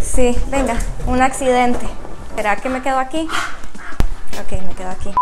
Sí, venga, un accidente. ¿Será que me quedo aquí? Ok, me quedo aquí.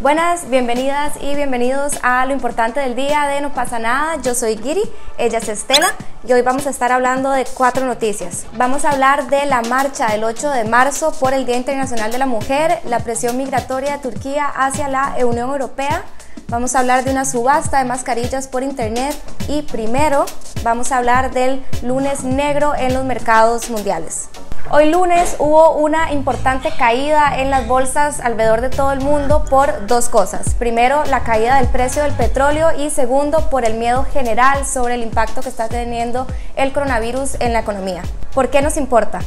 Buenas, bienvenidas y bienvenidos a lo importante del día de No pasa nada. Yo soy Giri, ella es Estela y hoy vamos a estar hablando de cuatro noticias. Vamos a hablar de la marcha del 8 de marzo por el Día Internacional de la Mujer, la presión migratoria de Turquía hacia la Unión Europea. Vamos a hablar de una subasta de mascarillas por internet y primero vamos a hablar del lunes negro en los mercados mundiales. Hoy lunes hubo una importante caída en las bolsas alrededor de todo el mundo por dos cosas. Primero, la caída del precio del petróleo y segundo, por el miedo general sobre el impacto que está teniendo el coronavirus en la economía. ¿Por qué nos importa?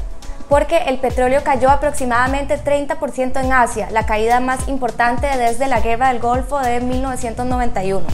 Porque el petróleo cayó aproximadamente 30% en Asia, la caída más importante desde la Guerra del Golfo de 1991.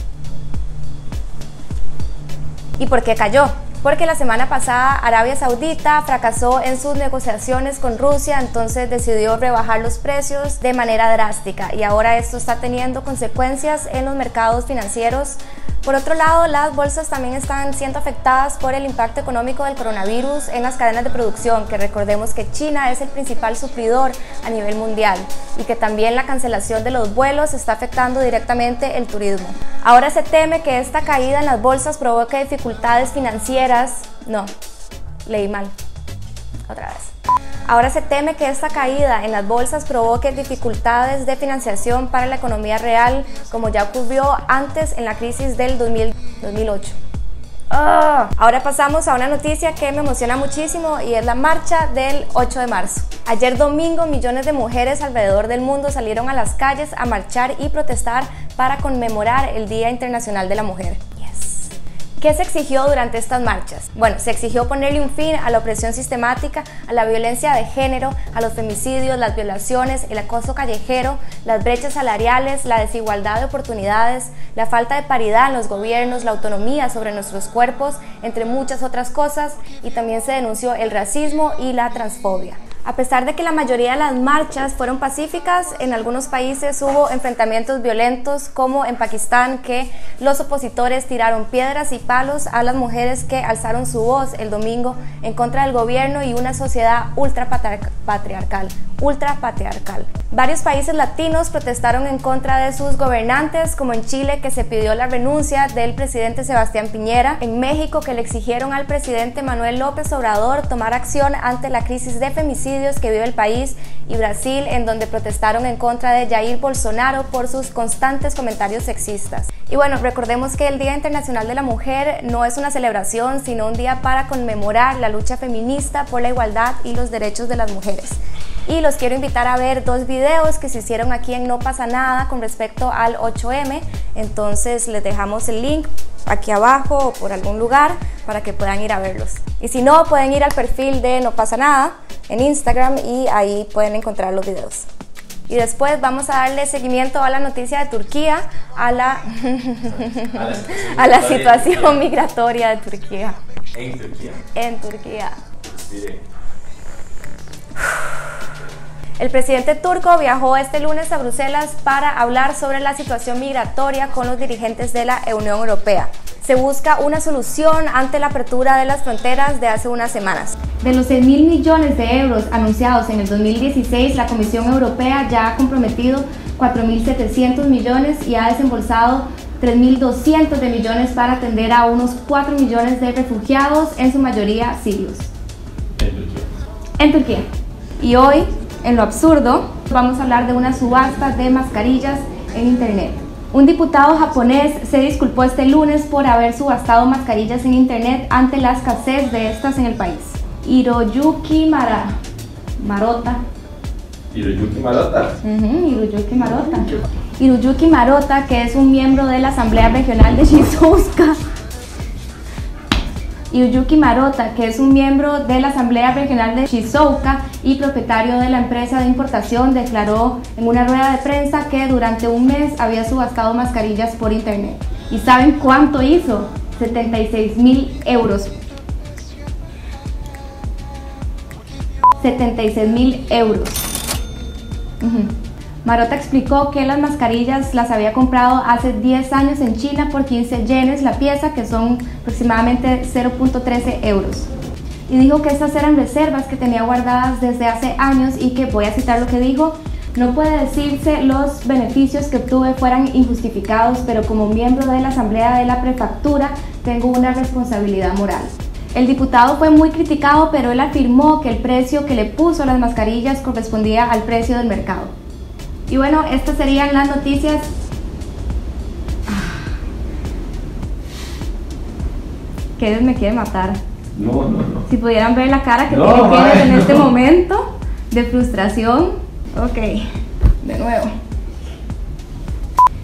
¿Y por qué cayó? porque la semana pasada Arabia Saudita fracasó en sus negociaciones con Rusia, entonces decidió rebajar los precios de manera drástica. Y ahora esto está teniendo consecuencias en los mercados financieros. Por otro lado, las bolsas también están siendo afectadas por el impacto económico del coronavirus en las cadenas de producción, que recordemos que China es el principal suplidor a nivel mundial y que también la cancelación de los vuelos está afectando directamente el turismo. Ahora se teme que esta caída en las bolsas provoque dificultades financieras. No, leí mal. Otra vez. Ahora se teme que esta caída en las bolsas provoque dificultades de financiación para la economía real, como ya ocurrió antes en la crisis del 2008. Ah. Ahora pasamos a una noticia que me emociona muchísimo y es la marcha del 8 de marzo. Ayer domingo millones de mujeres alrededor del mundo salieron a las calles a marchar y protestar para conmemorar el Día Internacional de la Mujer. ¿Qué se exigió durante estas marchas? Bueno, se exigió ponerle un fin a la opresión sistemática, a la violencia de género, a los femicidios, las violaciones, el acoso callejero, las brechas salariales, la desigualdad de oportunidades, la falta de paridad en los gobiernos, la autonomía sobre nuestros cuerpos, entre muchas otras cosas, y también se denunció el racismo y la transfobia. A pesar de que la mayoría de las marchas fueron pacíficas, en algunos países hubo enfrentamientos violentos, como en Pakistán, que los opositores tiraron piedras y palos a las mujeres que alzaron su voz el domingo en contra del gobierno y una sociedad ultrapatriarcal. Ultrapatriarcal. Varios países latinos protestaron en contra de sus gobernantes, como en Chile, que se pidió la renuncia del presidente Sebastián Piñera, en México, que le exigieron al presidente Manuel López Obrador tomar acción ante la crisis de femicidio que vive el país y Brasil, en donde protestaron en contra de Jair Bolsonaro por sus constantes comentarios sexistas. Y bueno, recordemos que el Día Internacional de la Mujer no es una celebración, sino un día para conmemorar la lucha feminista por la igualdad y los derechos de las mujeres. Y los quiero invitar a ver dos videos que se hicieron aquí en No pasa nada con respecto al 8M. Entonces les dejamos el link aquí abajo o por algún lugar para que puedan ir a verlos. Y si no, pueden ir al perfil de No pasa nada en Instagram y ahí pueden encontrar los videos. Y después vamos a darle seguimiento a la noticia de Turquía, a la, a la situación migratoria de Turquía. En Turquía. En Turquía. El presidente turco viajó este lunes a Bruselas para hablar sobre la situación migratoria con los dirigentes de la Unión Europea se busca una solución ante la apertura de las fronteras de hace unas semanas. De los 6 mil millones de euros anunciados en el 2016, la Comisión Europea ya ha comprometido 4.700 millones y ha desembolsado 3.200 de millones para atender a unos 4 millones de refugiados, en su mayoría sirios. En Turquía. En Turquía. Y hoy, en lo absurdo, vamos a hablar de una subasta de mascarillas en Internet. Un diputado japonés se disculpó este lunes por haber subastado mascarillas en internet ante la escasez de estas en el país. Hiroyuki Mara, Marota. Hiroyuki Marota. Hiroyuki Marota. Hiroyuki Marota, que es un miembro de la Asamblea Regional de Shizuoka Yuyuki Marota, que es un miembro de la Asamblea Regional de Shizuoka y propietario de la empresa de importación, declaró en una rueda de prensa que durante un mes había subastado mascarillas por internet. ¿Y saben cuánto hizo? 76 mil euros. 76 mil euros. Marota explicó que las mascarillas las había comprado hace 10 años en China por 15 yenes la pieza, que son aproximadamente 0.13 euros. Y dijo que estas eran reservas que tenía guardadas desde hace años y que, voy a citar lo que dijo, no puede decirse los beneficios que obtuve fueran injustificados, pero como miembro de la Asamblea de la Prefectura tengo una responsabilidad moral. El diputado fue muy criticado, pero él afirmó que el precio que le puso las mascarillas correspondía al precio del mercado. Y bueno, estas serían las noticias. Que me quiere matar. No, no, no. Si pudieran ver la cara que No, tiene Kenneth en este momento de frustración. Ok, de nuevo.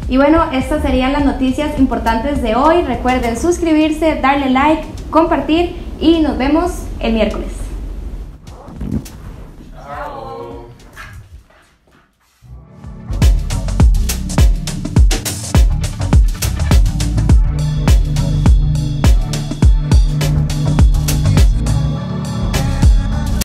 Y bueno, estas serían las noticias importantes de hoy. Recuerden suscribirse, darle like, compartir y nos vemos el miércoles.